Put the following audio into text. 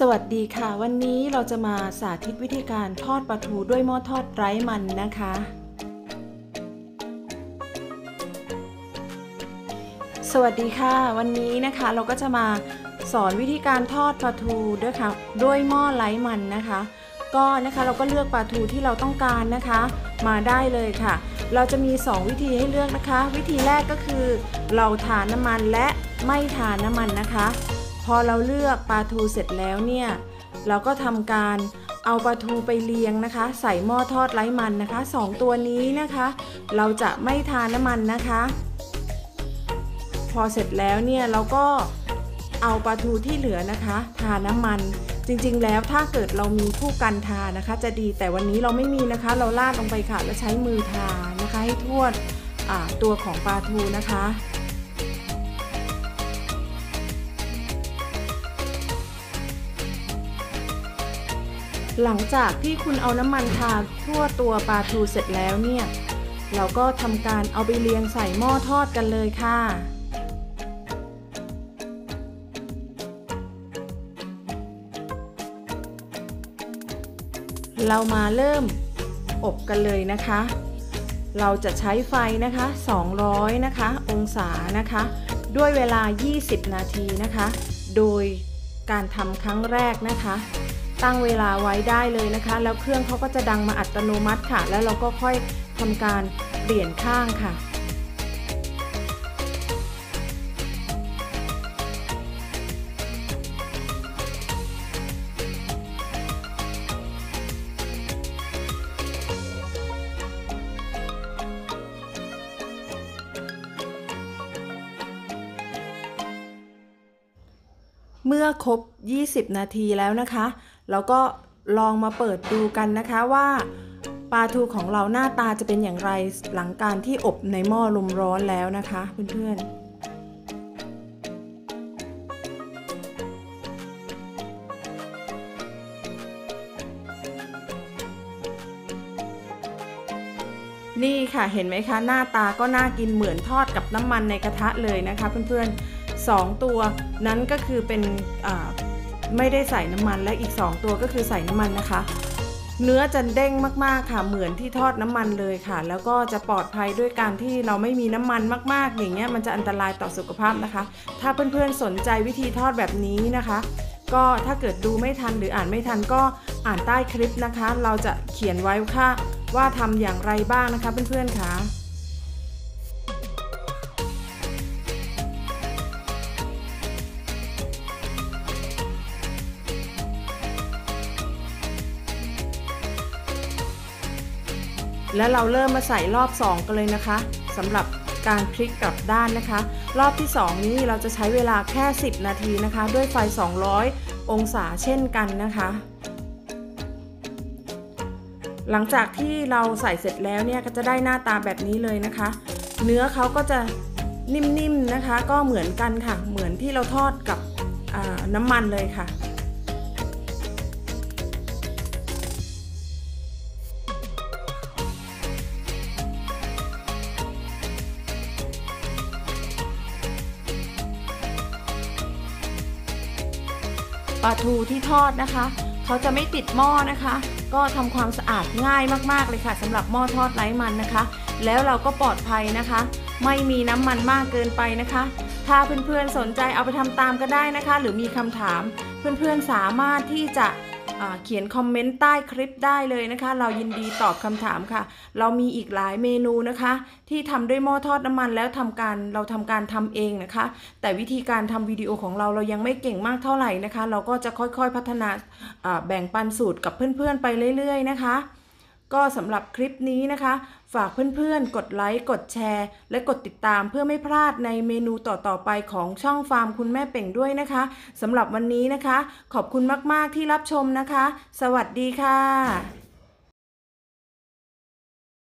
สวัสดีค่ะ วันนี้เราจะมาสาธิตวิธีการทอดปลาทูด้วยหม้อทอดไร้มันนะคะ สวัสดีค่ะ วันนี้นะคะเราก็จะมาสอนวิธีการทอดปลาทูด้วยค่ะด้วยหม้อไร้มันนะคะ ก็นะคะเราก็เลือกปลาทูที่เราต้องการนะคะ มาได้เลยค่ะ เราจะมี 2 วิธีให้เลือกนะคะ วิธีแรกก็คือ เราทานน้ำมันและไม่ทานน้ำมันนะคะ พอเราเลือกปลาทูเสร็จแล้วเนี่ย เราก็ทำการเอาปลาทูไปเรียงนะคะ ใส่หม้อทอดไร้มันนะคะ 2 ตัวนี้นะคะ เราจะไม่ทานน้ำมันนะคะ พอเสร็จแล้วเนี่ยเราก็เอาปลาทูที่เหลือนะคะ ทาน้ำมันจริงๆ แล้วถ้าเกิดเรามีผู้กันทานะคะ จะดีแต่วันนี้เราไม่มีนะคะ เราลาดลงไปค่ะแล้วใช้มือทานะคะ ให้ทั่วตัวของปลาทูนะคะ หลังจากที่คุณเอาน้ำมันทาทั่วตัวปลาทูเสร็จแล้วเนี่ย เราก็ทำการเอาไปเรียงใส่หม้อทอดกันเลยค่ะเรามาเริ่มอบกันเลยนะคะ เราจะใช้ไฟนะคะ 200 นะคะ องศานะคะ ด้วยเวลา 20 นาทีนะคะ โดยการทำครั้งแรกนะคะ ตั้งเวลาไว้ได้เลยนะคะ แล้วเครื่องเขาก็จะดังมาอัตโนมัติค่ะ แล้วเราก็ค่อยทำการเปลี่ยนข้างค่ะเมื่อครบ 20 นาทีแล้วนะคะ เราก็ลองมาเปิดดูกันนะคะว่าปลาทูของเราหน้าตาจะเป็นอย่างไรหลังการที่อบในหม้อลมร้อนแล้วนะคะเพื่อนๆนี่ค่ะเห็นไหมคะหน้าตาก็น่ากินเหมือนทอดกับน้ำมันในกระทะเลยนะคะเพื่อนๆ2ตัวนั้นก็คือเป็น ไม่ได้ใส่น้ำมันและอีก 2 ตัวก็คือใส่น้ำมันนะคะ เนื้อจะเด้งมากๆค่ะ เหมือนที่ทอดน้ำมันเลยค่ะ แล้วก็จะปลอดภัยด้วยการที่เราไม่มีน้ำมันมากๆ อย่างเงี้ยมันจะอันตรายต่อสุขภาพนะคะ ถ้าเพื่อนๆสนใจวิธีทอดแบบนี้นะคะ ก็ถ้าเกิดดูไม่ทันหรืออ่านไม่ทันก็อ่านใต้คลิปนะคะ เราจะเขียนไว้ค่ะว่าทำอย่างไรบ้างนะคะเพื่อนๆค่ะ และเราเริ่มมาใส่รอบ 2 กันเลยนะคะสำหรับการพลิกกลับด้านนะคะ รอบที่ 2 นี้เราจะใช้เวลาแค่ 10 นาทีนะคะ ด้วยไฟ 200 องศาเช่นกันนะคะ หลังจากที่เราใส่เสร็จแล้วเนี่ยก็จะได้หน้าตาแบบนี้เลยนะคะ เนื้อเขาก็จะนิ่มๆนะคะ ก็เหมือนกันค่ะ เหมือนที่เราทอดกับน้ำมันเลยค่ะ ปลาทูที่ทอดนะคะ เขาจะไม่ติดหม้อนะคะ ก็ทำความสะอาดง่ายมากๆเลยค่ะสำหรับหม้อทอดไร้มันนะคะ แล้วเราก็ปลอดภัยนะคะ ไม่มีน้ำมันมากเกินไปนะคะ ถ้าเพื่อนๆสนใจเอาไปทำตามก็ได้นะคะ หรือมีคำถาม เพื่อนๆสามารถที่จะ เขียนคอมเมนต์ใต้คลิปได้เลยนะคะ เรายินดีตอบคำถามค่ะ เรามีอีกหลายเมนูนะคะ ที่ทำด้วยหม้อทอดน้ำมันแล้วทำการเราทำการทำเองนะคะ แต่วิธีการทำวิดีโอของเราเรายังไม่เก่งมากเท่าไหร่นะคะ เราก็จะค่อยๆพัฒนาแบ่งปันสูตรกับเพื่อนๆไปเรื่อยๆนะคะ ก็สำหรับคลิปนี้นะคะ ฝากเพื่อนๆ กดไลค์ กดแชร์ และกดติดตามเพื่อไม่พลาดในเมนูต่อๆไปของช่องฟาร์มคุณแม่เป่งด้วยนะคะสำหรับวันนี้นะคะ ขอบคุณมากๆที่รับชมนะคะ สวัสดีค่ะ